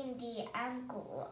印第安谷。